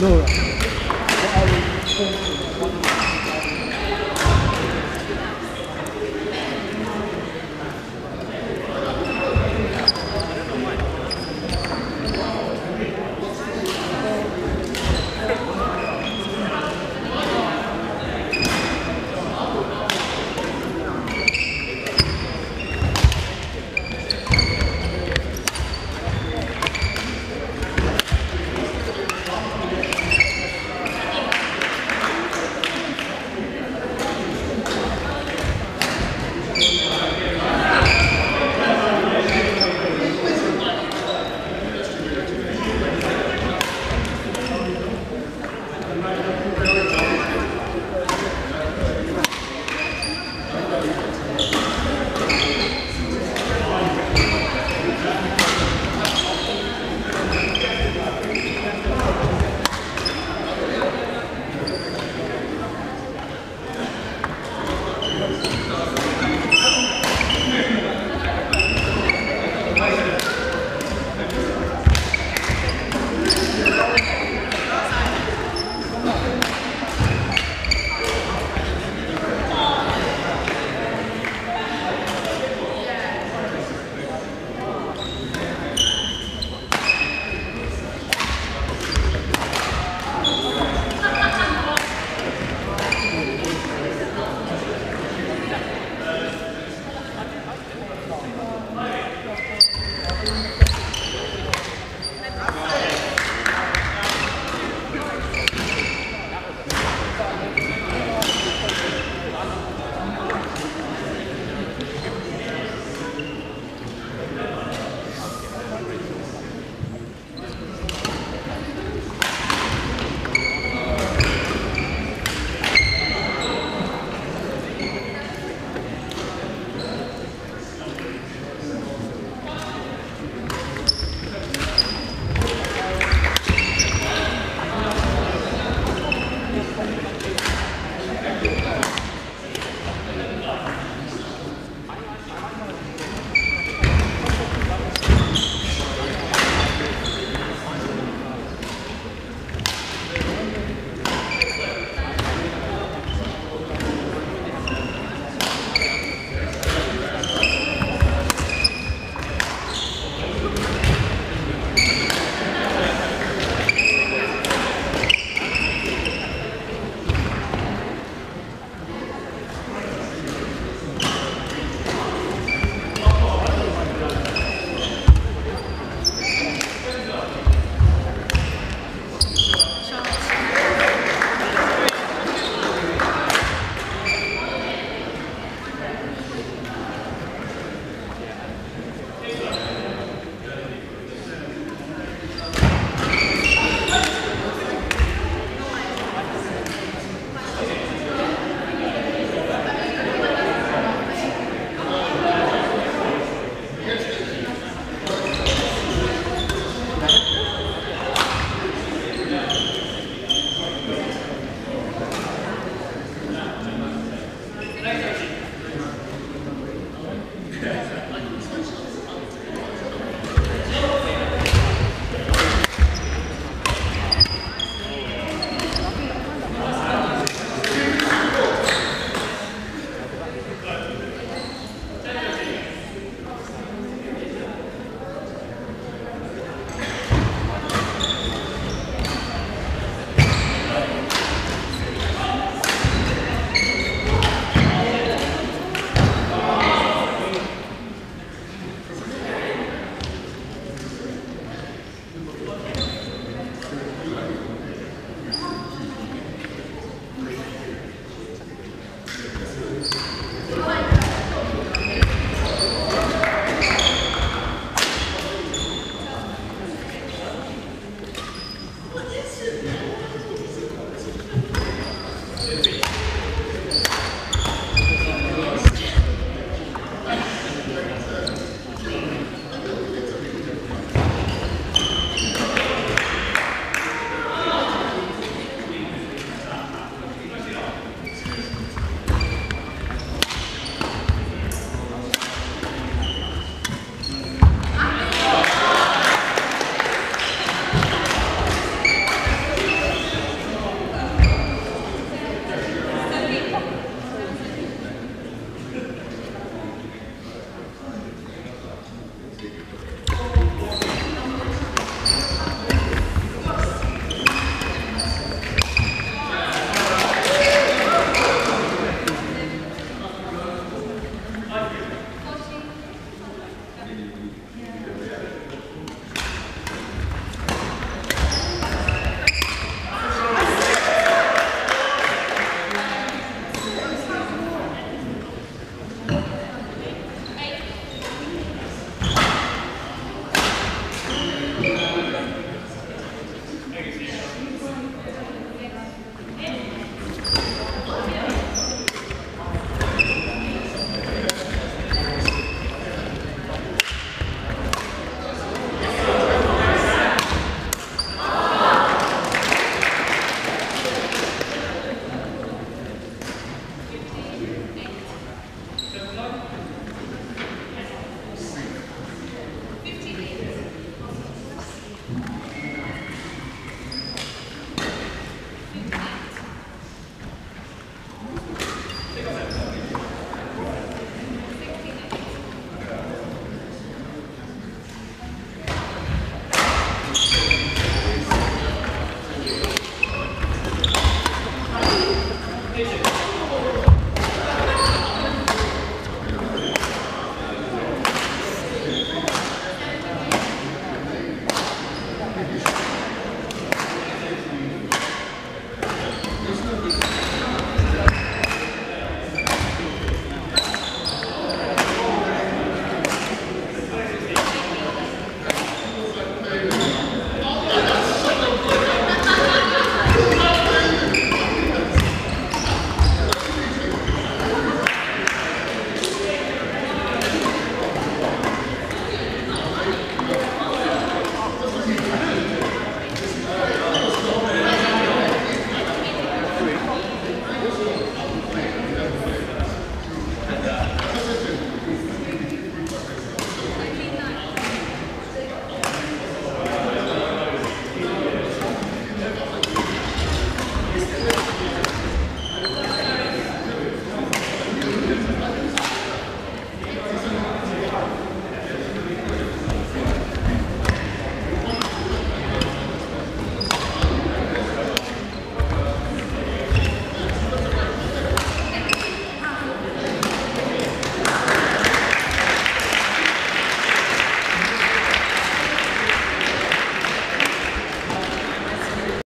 No.